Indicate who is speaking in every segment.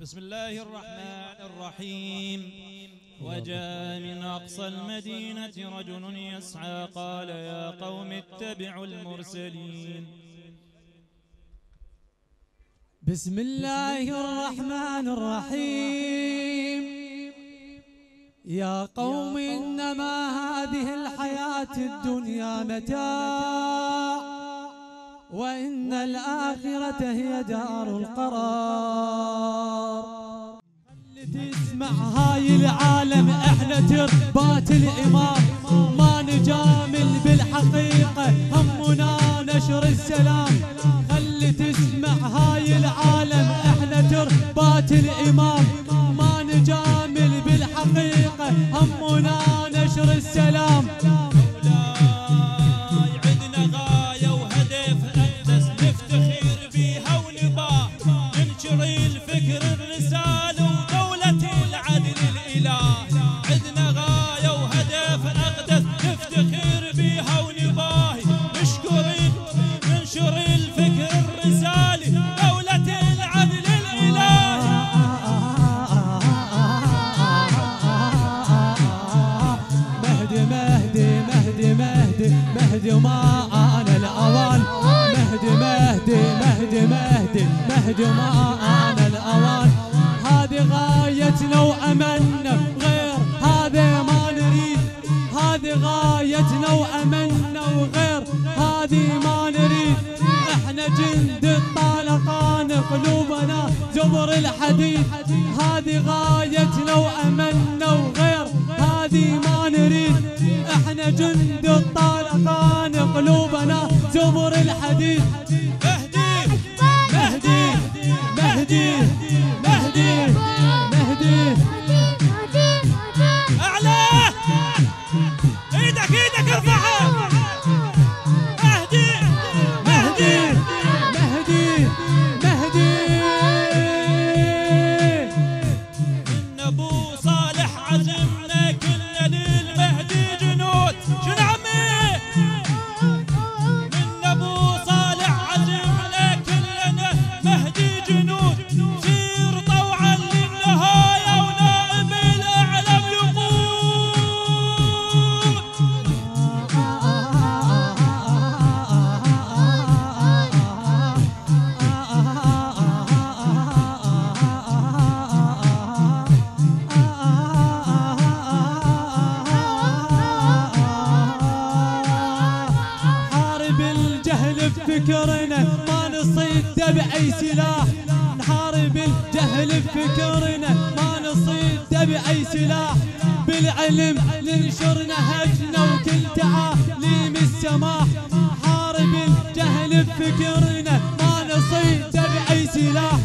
Speaker 1: بسم الله الرحمن الرحيم. وجاء من أقصى المدينة رجل يسعى قال يا قوم اتبعوا المرسلين.
Speaker 2: بسم الله الرحمن الرحيم. يا قوم إنما هذه الحياة الدنيا متاع. وإن الآخرة هي دار القرار. تسمع هاي العالم إحنا تربات الإمام. ما نجامل بالحقيقة همنا نشر السلام. خلي تسمع هاي العالم إحنا تربات الإمام. ما نجامل بالحقيقة همنا نشر السلام. الحديد هذه غايتنا واملنا وغير هذه ما نريد. إحنا جند الطالقان قلوبنا زبر الحديد بفكرنا ما نصيد بأي سلاح. نحارب الجهل بفكرنا ما نصيد بأي سلاح. بالعلم ننشر نهجنا وكل تعاليم السماح. حارب الجهل بفكرنا ما نصيد بأي سلاح.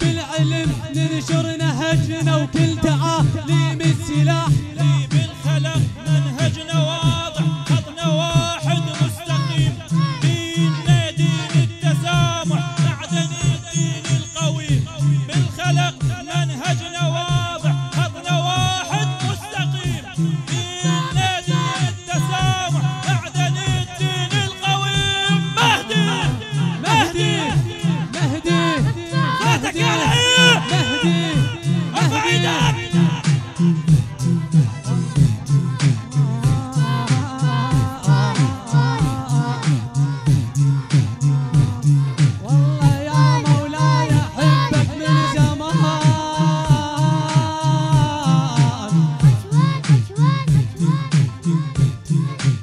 Speaker 2: بالعلم ننشر نهجنا وكل تعاليم السلاح.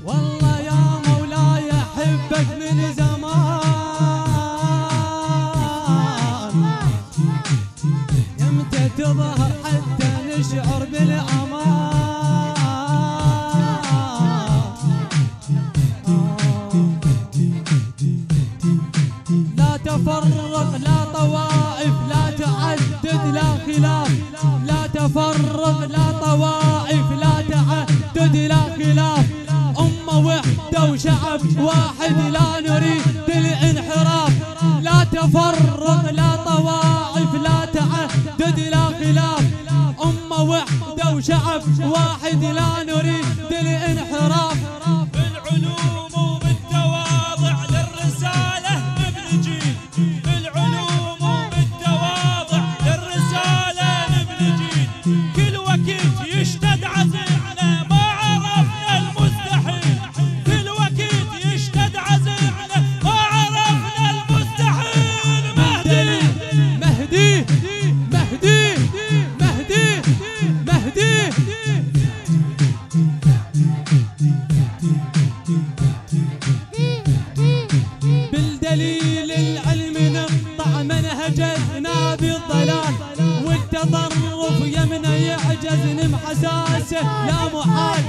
Speaker 2: والله يا مولاي أحبك من زمان. يمتى تظهر حتى نشعر بالأمان. لا تفرق لا طوائف لا تعدد لا خلاف. لا تفرق لا وشعب واحد لا نريد الانحراف لا تفرق لا طوائف لا تعدد لا خلاف. أمة وحدة وشعب واحد لا نريد الانحراف
Speaker 1: جاب
Speaker 2: الضلال والتطرف يمنا يعجز من يا محال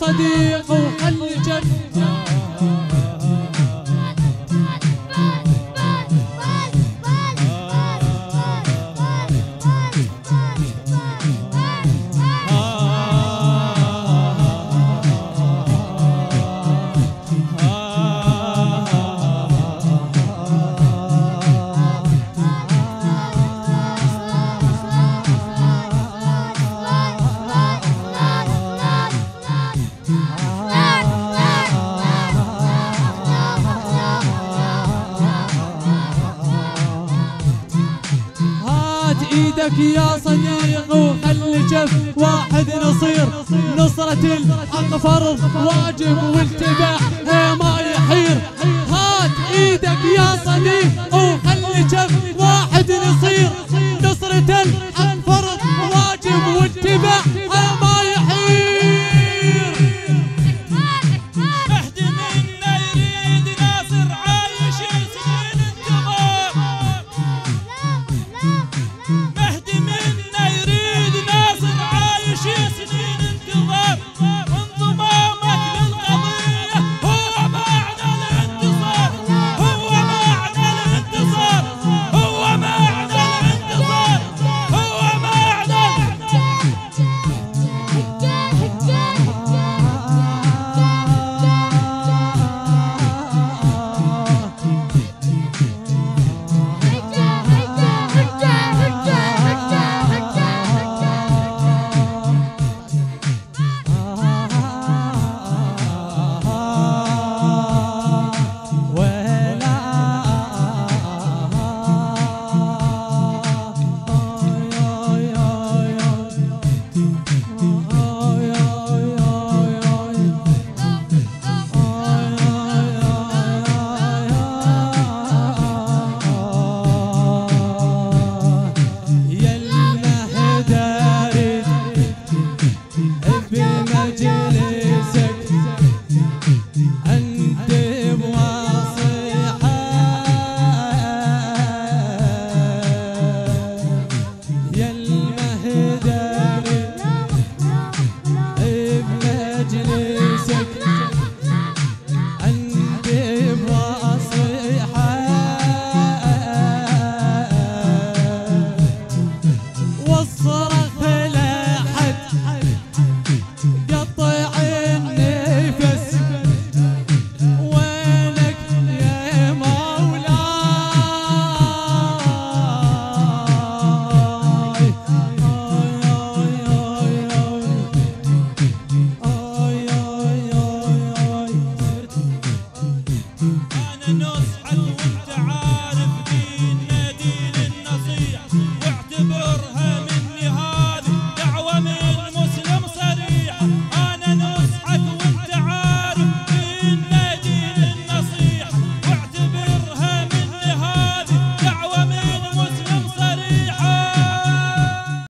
Speaker 2: صديق وخلي جنبي شف يا صديق وخلي شف واحد نصير. نصرة الحق فرض واجب والتبع انت عارف